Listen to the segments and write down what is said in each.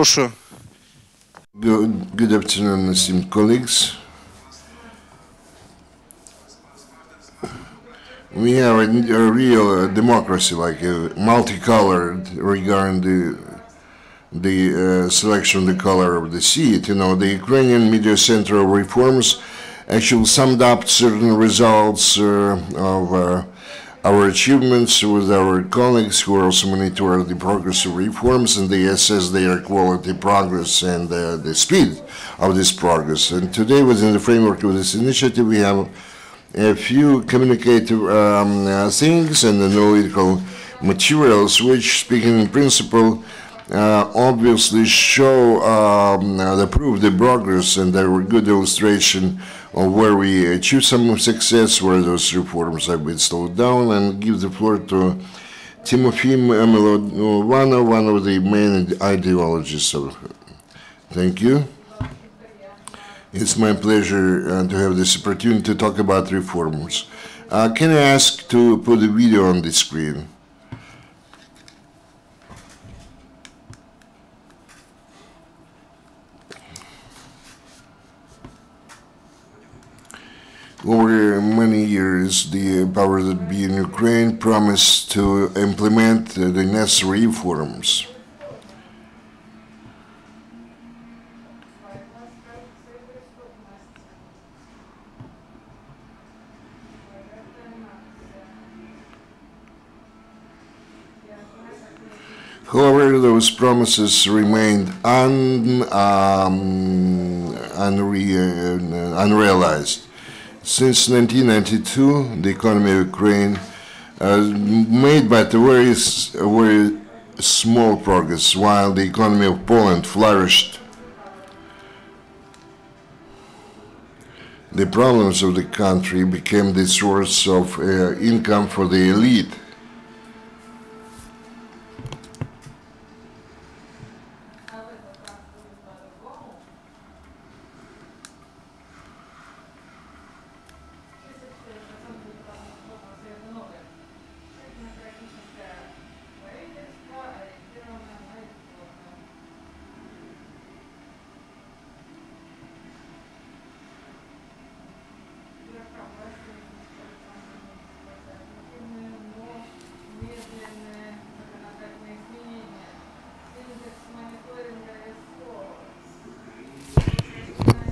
Прошу. Good, good afternoon, esteemed colleagues. We have a, a real uh, democracy, like uh, multicolored, regarding the the uh, selection of the color of the seat. You know, the Ukrainian Media Center of Reforms actually summed up certain results uh, of uh, our achievements with our colleagues who also monitor the progress of reforms and they assess their quality, progress, and uh, the speed of this progress. And today, within the framework of this initiative, we have a few communicative um, uh, things and analytical materials which, speaking in principle, obviously show um, uh, the proof the progress and they were good illustration of where we achieved some success, where those reforms have been slowed down, and give the floor to Tymofiy Mylovanov, one of the main ideologists of. Thank you. It's my pleasure uh, to have this opportunity to talk about reforms. Uh, can I ask to put the video on the screen? Over many years, the powers that be in Ukraine promised to implement the necessary reforms. However, those promises remained un, um, unre- unrealized. Since 1992, the economy of Ukraine has made but a very, a very small progress, while the economy of Poland flourished. The problems of the country became the source of uh, income for the elite.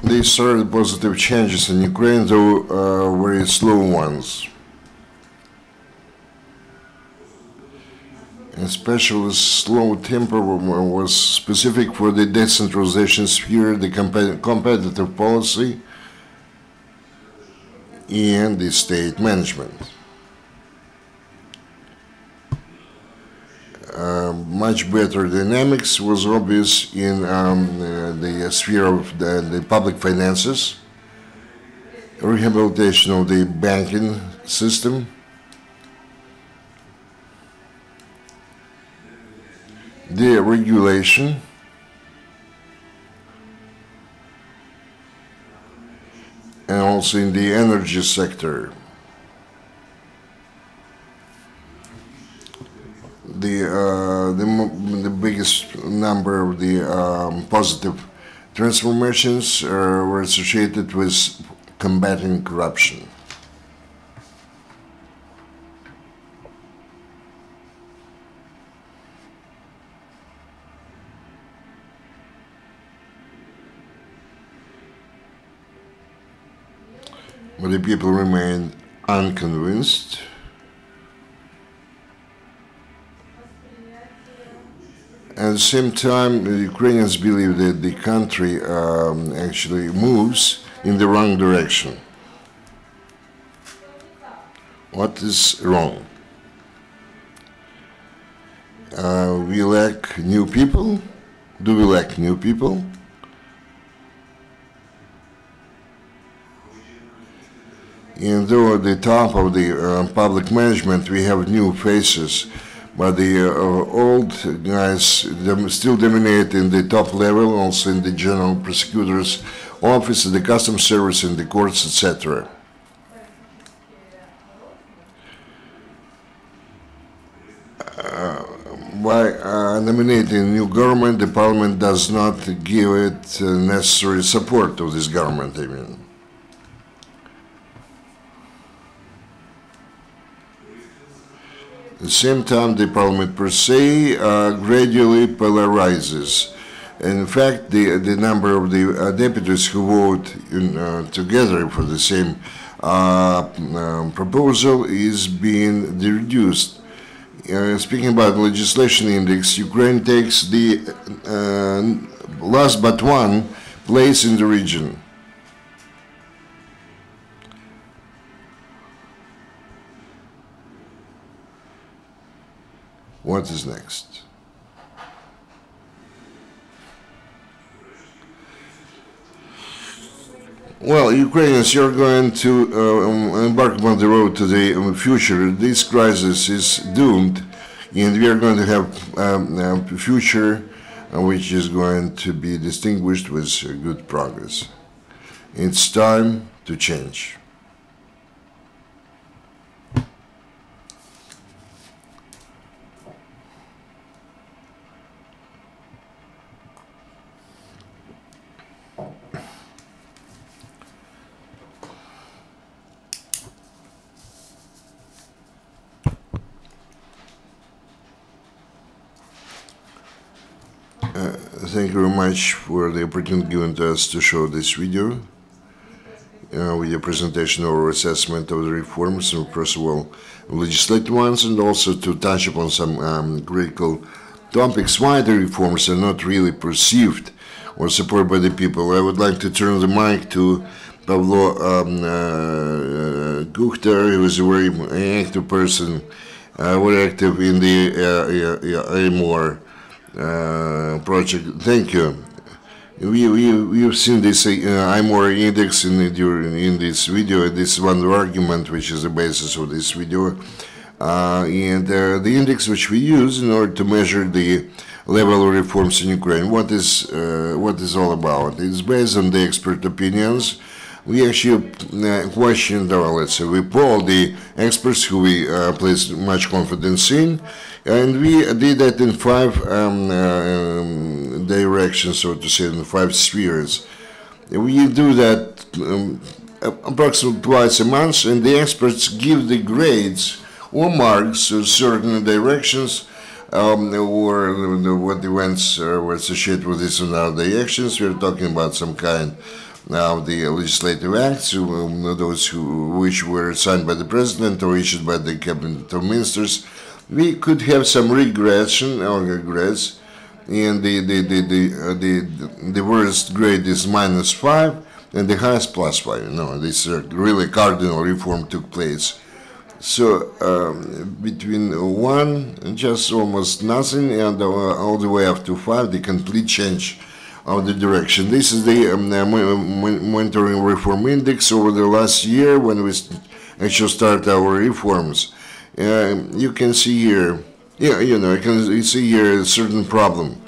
They started positive changes in Ukraine, though uh, very slow ones. Especially slow tempo was specific for the decentralization sphere, the compe- competitive policy, and the state management. Uh, much better dynamics was obvious in um, uh, the sphere of the, the public finances, rehabilitation of the banking system, the regulation, and also in the energy sector. The uh, the the biggest number of the um, positive transformations were associated with combating corruption. But the people remained unconvinced. At the same time, the Ukrainians believe that the country um, actually moves in the wrong direction. What is wrong? Uh, we lack new people. Do we lack new people? And though at the top of the uh, public management we have new faces, but the uh, old guys still dominate in the top level, also in the general prosecutor's office, the customs service, in the courts, etc. by uh, uh, nominating new government, the parliament does not give it uh, necessary support to this government, I mean. The same time, the parliament per se uh, gradually polarizes. In fact, the, the number of the uh, deputies who vote in, uh, together for the same uh, um, proposal is being reduced. Uh, speaking about the legislation index, Ukraine takes the uh, last but one place in the region. What is next? Well, Ukrainians, you're going to uh, embark upon the road to the um, future. This crisis is doomed, and we are going to have um, a future uh, which is going to be distinguished with uh, good progress. It's time to change. Uh, thank you very much for the opportunity given to us to show this video uh, with a presentation or assessment of the reforms, and first of all, legislative ones, and also to touch upon some um, critical topics why the reforms are not really perceived or supported by the people. I would like to turn the mic to Pavlo um, uh, Kuhta, who is a very active person, uh, very active in the uh, iMoRe uh, project. Thank you. We, we, we've seen this uh, iMoRe index in, during, in this video. This is one argument which is the basis of this video. Uh, and uh, the index which we use in order to measure the level of reforms in Ukraine. What is uh, what is all about? It's based on the expert opinions. We actually uh, questioned, or let's say, we polled the experts who we uh, place much confidence in, and we did that in five um, uh, directions, so to say, in five spheres. We do that um, approximately twice a month, and the experts give the grades or marks to certain directions um, or what events were associated with this and other actions. We're talking about some kind of the legislative acts, um, those who, which were signed by the president or issued by the cabinet of ministers we could have some regression or regress and the the the the, uh, the, the worst grade is minus five and the highest plus five. No this uh, really cardinal reform took place. So um, between one just almost nothing and uh, all the way up to five the complete change of the direction this is the um, monitoring reform index over the last year when we actually start our reforms uh, you can see here, yeah, you know, you can see here a certain problem.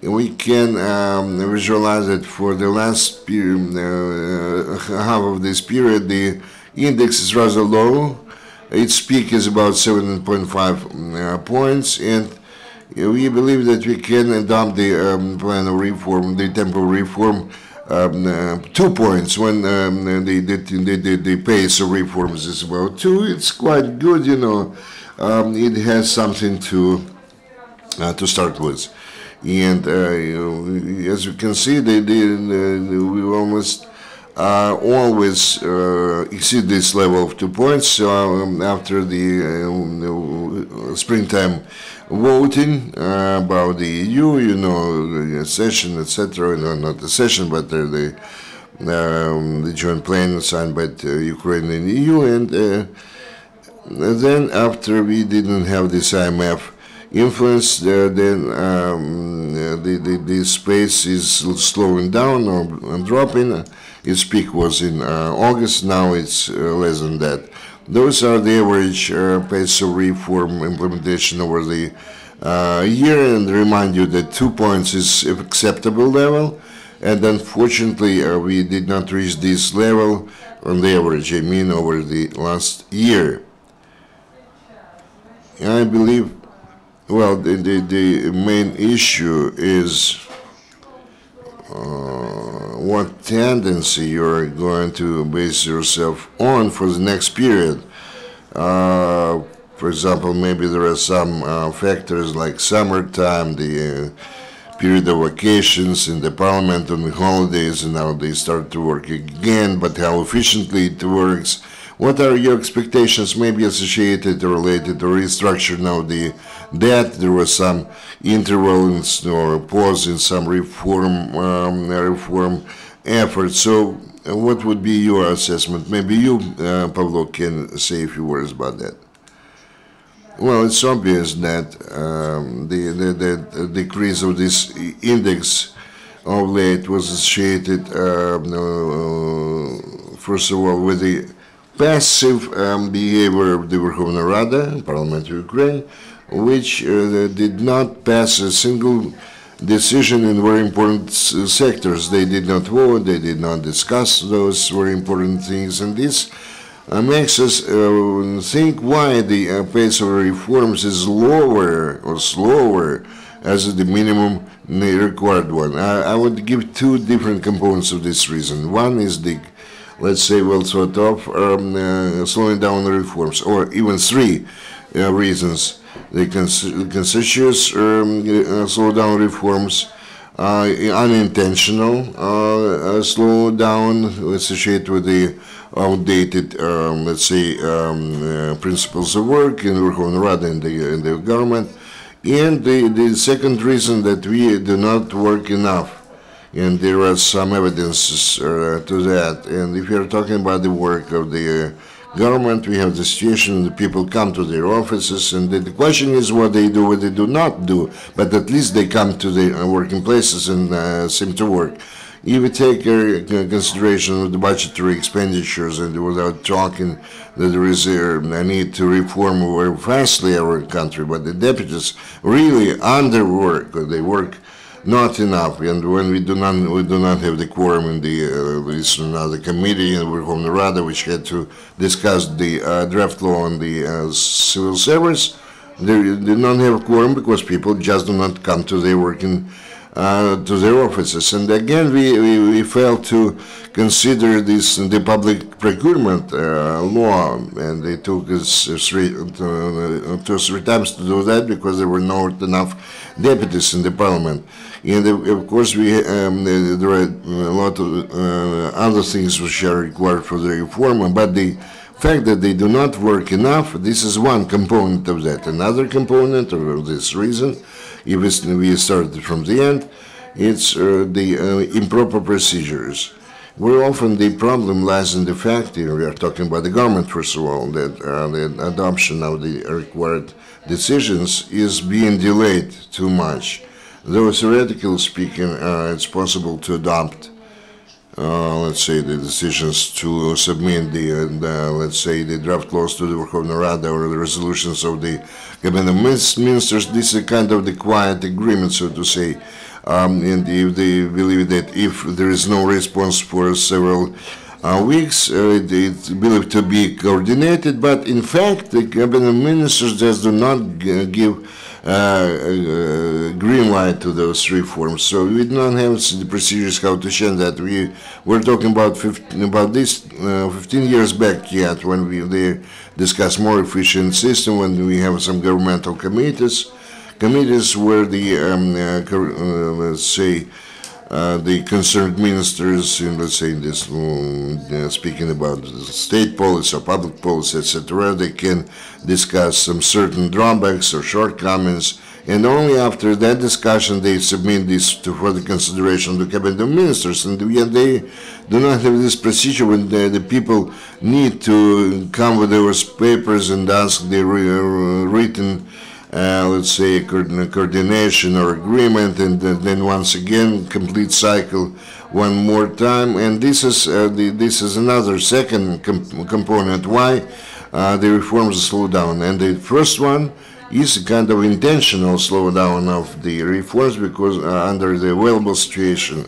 We can um, visualize it for the last period, uh, half of this period. The index is rather low. Its peak is about 7.5 uh, points, and we believe that we can adopt the um, plan of reform, the tempo reform, um, uh, two points when um, the, the, the, the, pace of reforms is about two. It's quite good, you know. Um, it has something to uh, to start with. And uh, you know, as you can see, they, they, we almost uh, always uh, exceed this level of two points. So um, after the uh, springtime voting uh, about the EU, you know, the session, etc. No, not the session, but the the, um, the joint plan signed by Ukraine and EU, and uh, then after we didn't have this IMF influence, uh, then um, the, the the space is slowing down or dropping. Its peak was in uh, August. Now it's uh, less than that. Those are the average uh, pace of reform implementation over the uh, year and remind you that two points is acceptable level and unfortunately uh, we did not reach this level on the average, I mean over the last year. I believe Well, the, the, the main issue is uh, what tendency you're going to base yourself on for the next period. Uh, for example, maybe there are some uh, factors like summertime, the uh, period of vacations in the parliament on the holidays, and now they start to work again, but how efficiently it works what are your expectations, maybe associated or related to restructuring of the debt? There was some interval or pause in some reform um, reform efforts. So, uh, what would be your assessment? Maybe you, uh, Pavlo, can say a few words about that. Well, it's obvious that um, the, the, the decrease of this index of late was associated, uh, uh, first of all, with the passive um, behavior of the Verkhovna Rada, Parliament of Ukraine, which uh, did not pass a single decision in very important sectors. They did not vote, they did not discuss those very important things, and this uh, makes us uh, think why the uh, pace of reforms is lower or slower as the minimum required one. I, I would give two different components of this reason. One is the let's say, well sort of um, uh, slowing down the reforms, or even three uh, reasons. The conspicuous um, uh, slow down reforms, uh, unintentional uh, slow down associated with the outdated, um, let's say, um, principles of work in Verkhovna Rada in the, in the government. And the, the second reason that we do not work enough and there are some evidences uh, to that. And if you're talking about the work of the uh, government, we have the situation the people come to their offices, and the, the, question is what they do, what they do not do, but at least they come to the uh, working places and uh, seem to work. If we take uh, consideration of the budgetary expenditures and without talking that there is a, a need to reform very fastly our country, but the deputies really underwork, they work not enough. And when we do not we do not have the quorum in the uh, another committee in Verkhovna Rada, which had to discuss the uh, draft law on the uh, civil service, they did not have a quorum because people just do not come to their working. Uh, to their offices. And again, we, we, we failed to consider this the public procurement uh, law, and they took us three, uh, two, three times to do that because there were not enough deputies in the parliament. And of course, we um, there are a lot of uh, other things which are required for the reform, but the fact that they do not work enough, this is one component of that. Another component of this reason, if we started from the end, it's uh, the uh, improper procedures. Very often the problem lies in the fact, we are talking about the government first of all, that uh, the adoption of the required decisions is being delayed too much. Though theoretically speaking, uh, it's possible to adopt, uh, let's say, the decisions to submit the, uh, let's say, the draft laws to the Verkhovna Rada or the resolutions of the cabinet ministers. This is kind of the quiet agreement, so to say. Um, and if they believe that if there is no response for several uh, weeks, uh, it's believed to be coordinated, but in fact, the cabinet ministers just do not give uh, uh, green light to those reforms. So we don't have the procedures how to change that. We were talking about 15, about this uh, 15 years back yet when we they discuss more efficient system when we have some governmental committees, committees where the um, uh, let's say uh, the concerned ministers, in, let's say, in this uh, speaking about state policy or public policy, etc., they can discuss some certain drawbacks or shortcomings, and only after that discussion they submit this to further consideration of the cabinet of ministers. And yet they do not have this procedure when the, the people need to come with their papers and ask the uh, written uh, let's say, coordination or agreement, and then once again, complete cycle one more time. And this is uh, the, this is another second com component why uh, the reforms slow down. And the first one is a kind of intentional slowdown of the reforms because uh, under the available situation.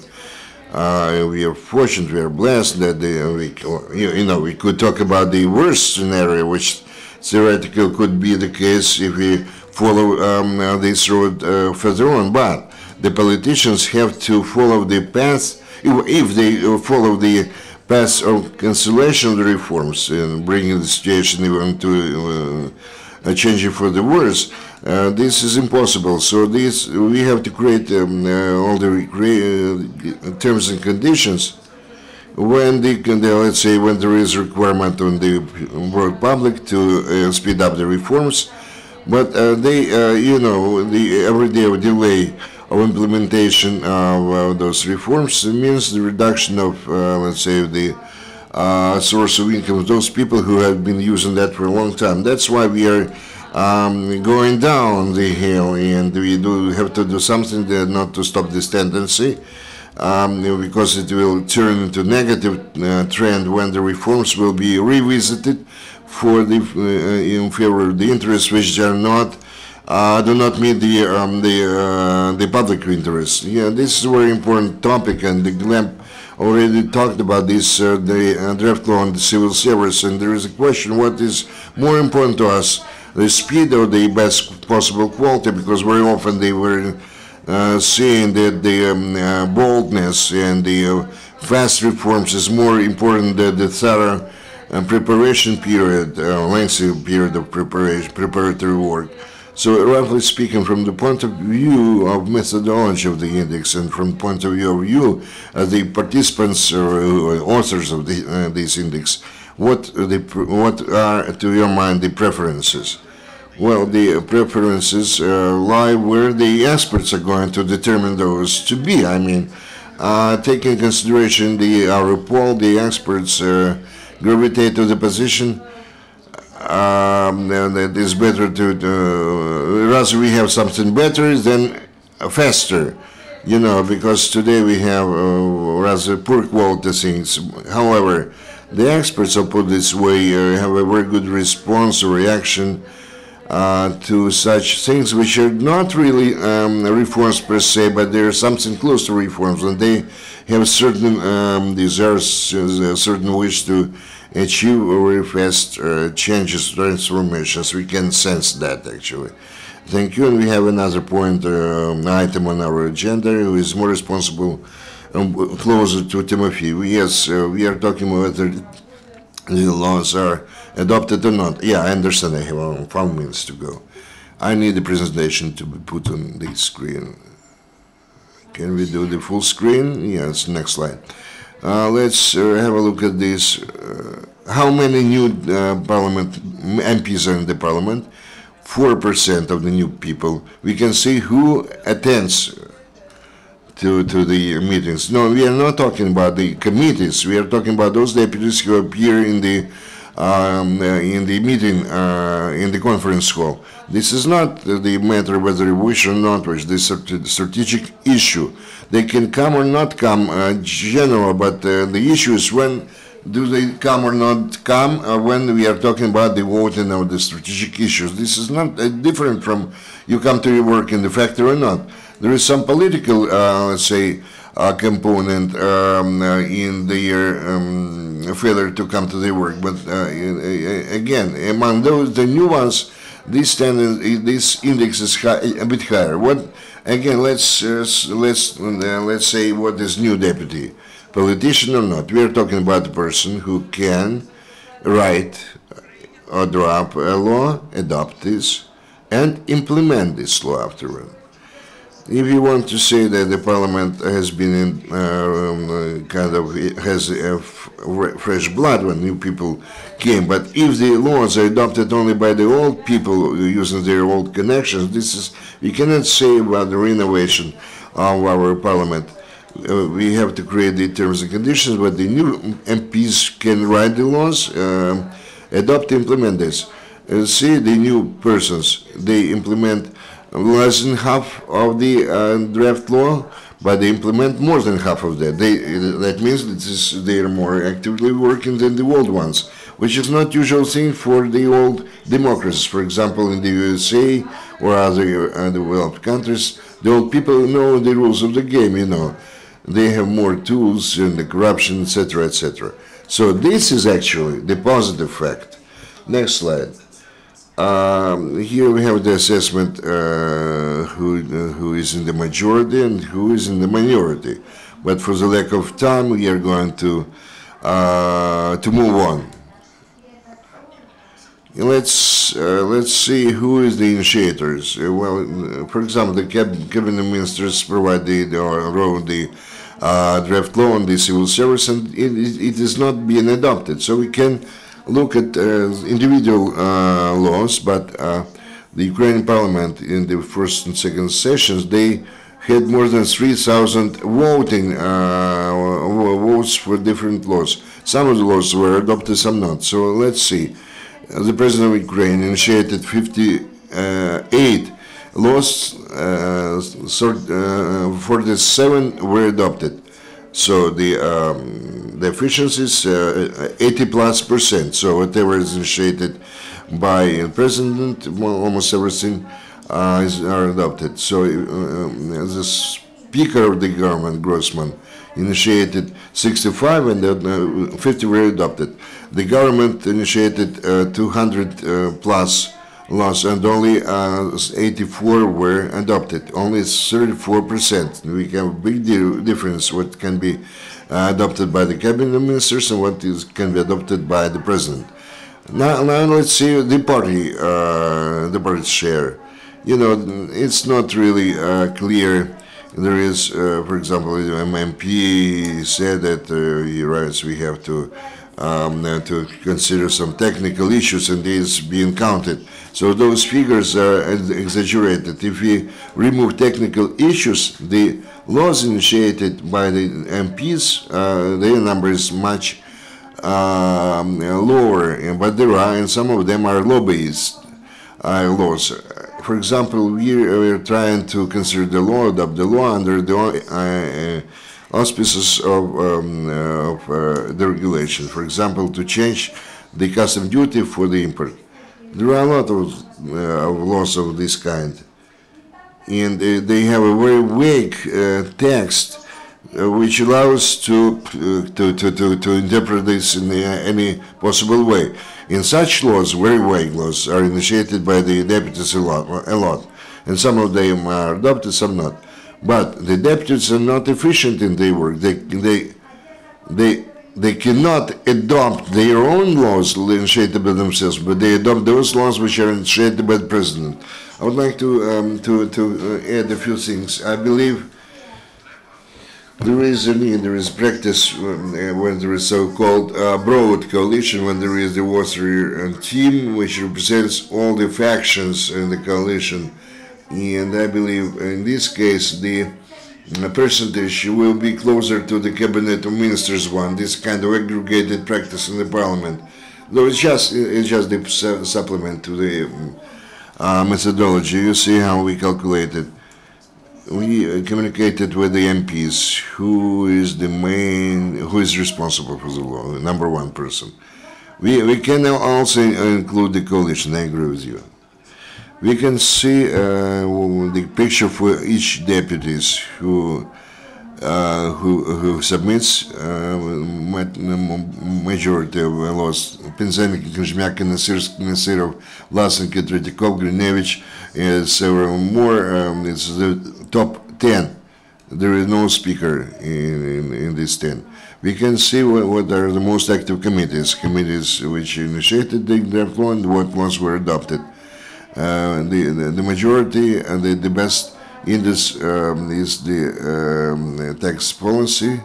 Uh, we are fortunate, we are blessed that the, we, you know, we could talk about the worst scenario, which theoretically could be the case if we follow um, uh, this road uh, further on, but the politicians have to follow the path, if, if they uh, follow the path of cancellation reforms and bringing the situation even to uh, changing for the worse, uh, this is impossible. So this we have to create um, uh, all the uh, terms and conditions when the, let's say when there is requirement on the world public to speed up the reforms, but uh, they, uh, you know, the every day of delay of implementation of uh, those reforms means the reduction of, let's say, the source of income of those people who have been using that for a long time. That's why we are um, going down the hill, and we do have to do something there not to stop this tendency um, because it will turn into negative uh, trend when the reforms will be revisited for the uh, in favor of the interests which are not uh, do not meet the um, the uh, the public interest. Yeah, this is a very important topic, and the GLAMP already talked about this the draft law on the civil service, and there is a question: what is more important to us? The speed or the best possible quality, because very often they were uh, seeing that the um, uh, boldness and the uh, fast reforms is more important than the thorough preparation period, lengthy period of preparation, preparatory work. So, roughly speaking, from the point of view of methodology of the index and from point of view of you, as the participants or authors of the, uh, this index, what, the, what are, to your mind, the preferences? Well, the preferences uh, lie where the experts are going to determine those to be. I mean, uh, taking consideration the our poll, the experts uh, gravitate to the position um, that it is better to, to rather we have something better than faster you know, because today we have uh, rather poor quality things. However, the experts, I'll put this way, uh, have a very good response or reaction uh, to such things which are not really um, reforms per se, but they're something close to reforms, and they have certain um, desires, a uh, certain wish to achieve very fast uh, changes, transformations. We can sense that actually. Thank you. And we have another point uh, item on our agenda who is more responsible, um, closer to Timothy. Yes, we are talking about the, the laws are adopted or not. Yeah, I understand I have only five minutes to go. I need the presentation to be put on the screen. Can we do the full screen? Yes, next slide. Uh, let's uh, have a look at this. Uh, how many new uh, parliament MPs are in the parliament? 4% of the new people. We can see who attends to, to the meetings. No, we are not talking about the committees. We are talking about those deputies who appear in the um, uh, in the meeting uh, in the conference hall. This is not the matter whether you wish or not wish. This is strategic issue. They can come or not come, uh, general, but the issue is when do they come or not come uh, when we are talking about the voting or the strategic issues. This is not uh, different from you come to your work in the factory or not. There is some political, uh, let's say, component um, in their um, failure to come to their work. But uh, again, among those, the new ones, this standard, this index is high, a bit higher. What again? Let's uh, let's uh, let's say what is new deputy, politician or not? We are talking about a person who can write or draw up a law, adopt this, and implement this law afterward if you want to say that the parliament has been in uh, um, uh, kind of has fresh blood when new people came, but if the laws are adopted only by the old people using their old connections, this is we cannot say about the renovation of our parliament. Uh, we have to create the terms and conditions, but the new MPs can write the laws, uh, adopt, implement this. Uh, see the new persons, they implement less than half of the uh, draft law, but they implement more than half of that. They, that means that this, they are more actively working than the old ones, which is not usual thing for the old democracies. For example, in the USA or other uh, developed countries, the old people know the rules of the game. You know, they have more tools and the corruption, etc., etc. So this is actually the positive fact. Next slide. Um, here we have the assessment uh, who, who is in the majority and who is in the minority. But for the lack of time, we are going to, uh, to move on. Let's uh, let's see who is the initiators. Uh, well, uh, for example, the cab- cabinet ministers provide the, the or wrote the draft law on the civil service, and it, it is not being adopted. So we can look at uh, individual uh, laws, but uh, the Ukrainian parliament in the first and second sessions they had more than 3,000 voting votes for different laws. Some of the laws were adopted, some not. So let's see. The president of Ukraine initiated 58 laws, uh, 47 were adopted. So the um, the efficiency is uh, 80 plus percent. So whatever is initiated by the president, almost everything uh, is are adopted. So uh, um, the speaker of the government, Groysman, initiated 65 and then, uh, 50 were adopted. The government initiated uh, 200 uh, plus laws and only uh, 84 were adopted. Only 34 percent. We have a big di- difference what can be adopted by the cabinet ministers and what is can be adopted by the president. Now, now let's see the party, uh, the party share. You know, it's not really uh, clear. There is, uh, for example, MMP said that uh, he writes we have to um, uh, to consider some technical issues, and is being counted. So those figures are exaggerated. If we remove technical issues, the laws initiated by the MPs, uh, their number is much um, lower, but there are, and some of them are lobbyist uh, laws. For example, we are trying to consider the law, adopt the law under the uh, auspices of, um, uh, of uh, the regulation. For example, to change the custom duty for the import. There are a lot of, uh, of laws of this kind, and uh, they have a very vague uh, text uh, which allows to, uh, to, to, to, to interpret this in uh, any possible way. In such laws, very vague laws, are initiated by the deputies a lot, a lot, and some of them are adopted, some not. But the deputies are not efficient in their work. They, they, they, they cannot adopt their own laws initiated by themselves, but they adopt those laws which are initiated by the president. I would like to, um, to, to uh, add a few things. I believe there is a need, there is practice um, uh, when there is so-called uh, broad coalition, when there is the Warsaw uh, team which represents all the factions in the coalition. And I believe in this case the uh, percentage will be closer to the cabinet of ministers one, this kind of aggregated practice in the parliament. Though it's just, it's just the su- supplement to the um, uh, methodology. You see how we calculated we uh, communicated with the MPs who is the main, who is responsible for the law, the number one person. We, we can also include the coalition, I agree with you. We can see uh, the picture for each deputies who uh, who, who submits uh, majority of laws. Pynzenyk, Kuzmiak, Nasirov, Vlasenko, Tretyakov, Grinevich, and several more. Um, it's the top 10. There is no speaker in, in, in this 10. We can see what, what are the most active committees, committees which initiated the draft law and what ones were adopted. Uh, the, the, the majority and the, the best in this um, is the um, tax policy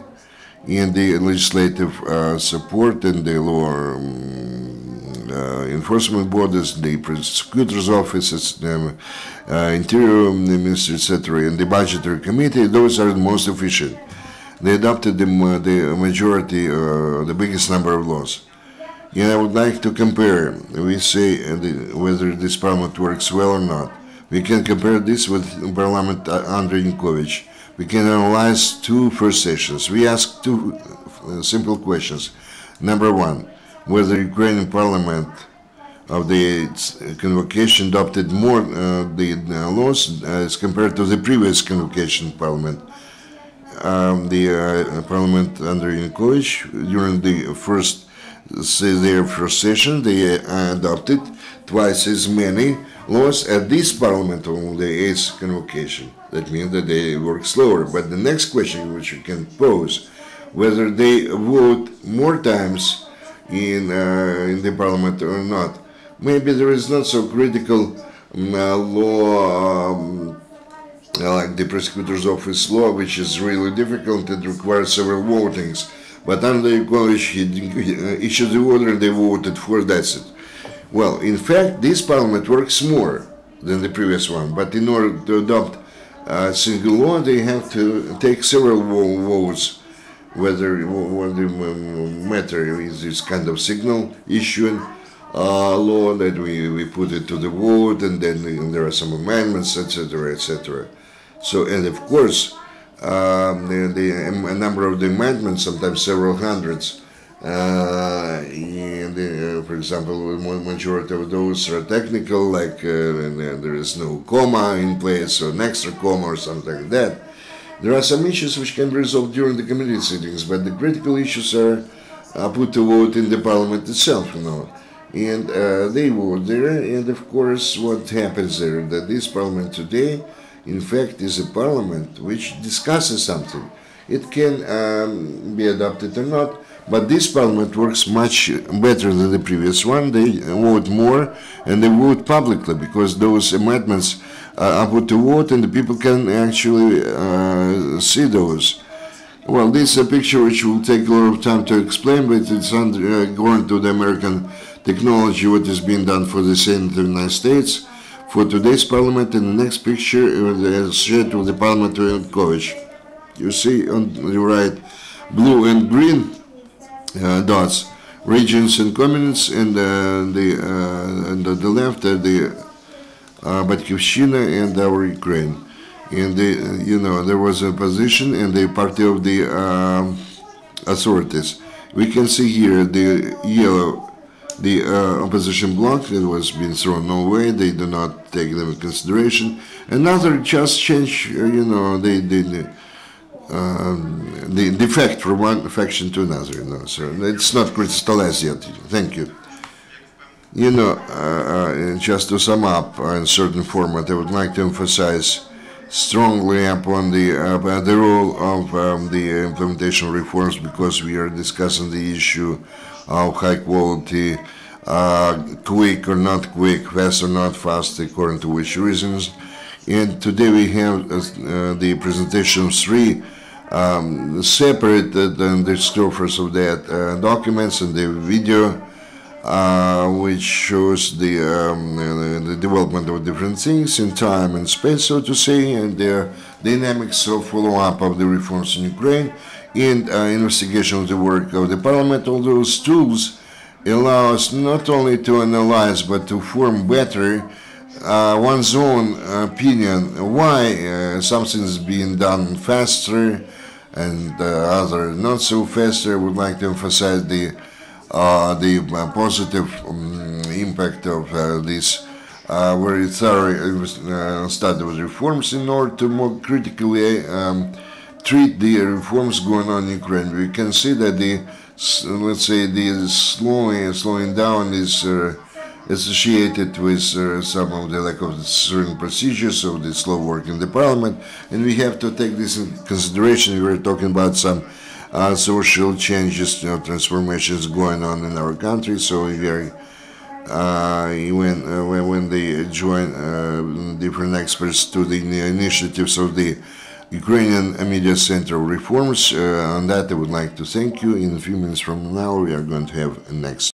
in the legislative uh, support and the law um, uh, enforcement bodies, the prosecutor's offices, the uh, interior minister, etc., and the budgetary committee. Those are the most efficient. They adopted the, the majority, the biggest number of laws. And I would like to compare. We say whether this parliament works well or not. We can compare this with Parliament uh, under Yanukovych. We can analyze two first sessions. We ask two uh, simple questions. Number one, whether Ukrainian Parliament of the convocation adopted more uh, the uh, laws as compared to the previous convocation Parliament. Um, the uh, Parliament under Yanukovych during the first since their first session, they uh, adopted twice as many laws at this parliament on the eighth convocation. That means that they work slower. But the next question which you can pose, whether they vote more times in uh, in the parliament or not. Maybe there is not so critical um, uh, law um, like the prosecutor's office law, which is really difficult. It requires several votings. But under Yanukovych, he issued the order and they voted for that's it. Well, in fact, this parliament works more than the previous one, but in order to adopt a single law, they have to take several votes, whether what the matter is this kind of signal issuing uh, law that we, we put it to the vote, and then there are some amendments, etc., etc. So, and of course, um, the, the, a number of the amendments, sometimes several hundreds, uh, and uh, for example, majority of those are technical, like uh, there is no comma in place or an extra comma or something like that. There are some issues which can be resolved during the committee sittings, but the critical issues are put to vote in the parliament itself, you know. And uh, they vote there, and of course, what happens there that this parliament today in fact is a parliament which discusses something. It can um, be adopted or not, but this parliament works much better than the previous one. They vote more and they vote publicly because those amendments are put to vote and the people can actually uh, see those. Well, this is a picture which will take a lot of time to explain, but it's under, uh, going to the American technology, what is being done for the Senate of the United States for today's parliament. In the next picture, the shade of the parliament of Yanukovych. You see on the right blue and green dots, regions and communists, and uh, the uh, and the left the uh, Batkivshchina and our Ukraine. And the, you know there was a position in the party of the um, authorities. We can see here the yellow the uh, opposition bloc that was being thrown away. They do not take them in consideration. Another just change, uh, you know, they did. Um, the defect from one faction to another, you know, so it's not crystallized yet. Thank you. You know, uh, uh, just to sum up uh, in certain format, I would like to emphasize strongly upon the uh, the role of um, the implementation reforms because we are discussing the issue of high quality, uh, quick or not quick, fast or not fast, according to which reasons. And today we have the presentation of three um, separated and disclosures of that uh, documents and the video uh, which shows the, um, the development of different things in time and space, so to say, and the dynamics of follow-up of the reforms in Ukraine and uh, investigation of the work of the parliament. All those tools allow us not only to analyze but to form better uh, one's own opinion why uh, something is being done faster and uh, other not so faster. I would like to emphasize the uh, the uh, positive um, impact of uh, this very thorough study of reforms in order to more critically um, treat the reforms going on in Ukraine. We can see that the let's say the slowing slowing down is uh, associated with uh, some of the lack of certain procedures of the slow work in the parliament, and we have to take this in consideration. We were talking about some uh, social changes, you know, transformations going on in our country. So we very uh, when, uh, when when they join uh, different experts to the initiatives of the Ukrainian Media Center reforms. Uh, on that, I would like to thank you. In a few minutes from now, we are going to have next.